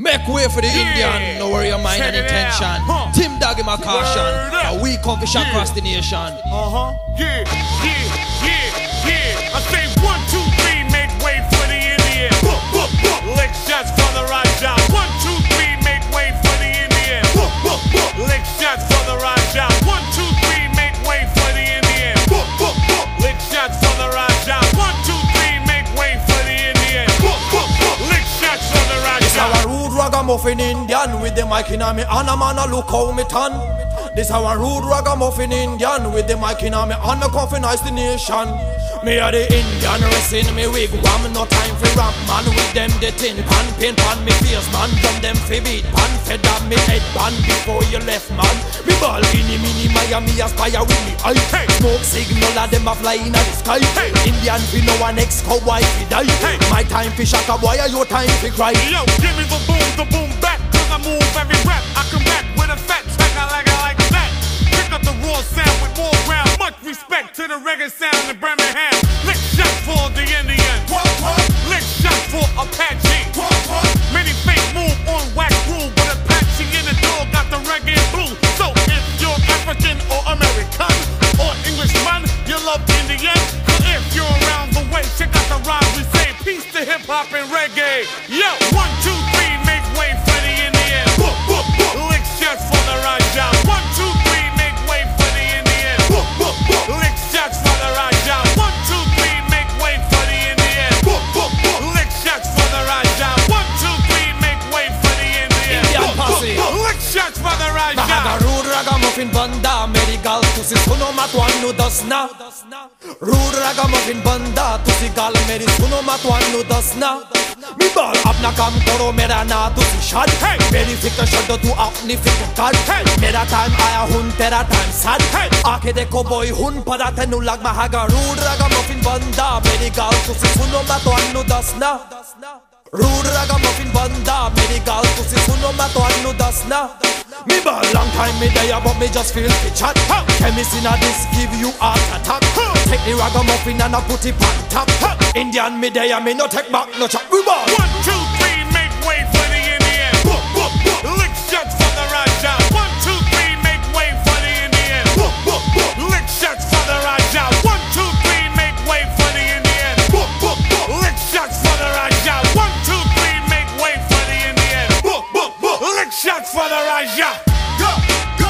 Make way for the Yeah. Indian, no worry your mind Check and it intention. Huh. Tim Doggy my caution. Word up. And we come to shot Yeah. across the nation. Uh huh. Yeah, yeah, yeah, yeah. I say one, two, three, make way for the Indian. Lick shots for the Raja. One, two, three, make way for the Indian. Lick shots for the Raja. One, two, three, make way for the Indian. Lick shots for the Raja. One, two, three, make way for the Indian. Lick shots for the This Raja. our rude ragamuffin Indian with the mic in a me and a man a look how me tan. This our rude ragamuffin Indian with the mic in a me and me confidence the nation. Me a the Indian racing me wig wigwam no time for rap man with them the tin pan paint pan me face man drum them fi beat pan fed up me head pan before you left man. Me ball in the mini Miami aspire with me eye. Hey. Smoke signal a them a fly in the sky. Hey. Indian fi no one ex cowboy fi die. Hey. My time fi shaka boy, ah, your time fi cry. Yo, give me the boom, the boom back, cause I move every rap. Much respect to the reggae sound in Birmingham. Lick shot for the Indian. Lick shot for Apache. Many fake move on whack groove, but Apache in the door got the reggae blue. So if you're African or American or Englishman, you love Indian. Cause if you're around the way, check out the rhymes we say. Peace to hip hop and reggae. Yo, one, two, shots for the Nahaga Raja. rude ragamuffin banda Medical tusi suno matwanu dasna Rude ragamuffin banda tusi gal meri suno matwanu dasna Mi bal apna kam karo mera na tusi shad Hey. Meri fikr shaddo tu apni fikr kar Hey. Mera time aya hun tera time sad Hey. Aake dekho boy hun pada tenu lag mahaga rude ragamuffin banda Medical tusi suno matwanu dasna Rude ragamuffin banda Medical tusi suno matwanu dasna Me ball long time me there but me just feel the chat Huh. Chemist in a this give you heart attack. Take the ragamuffin and a put it on top. Indian me there me no take back no chat We ball One, two, Elijah. Go, go.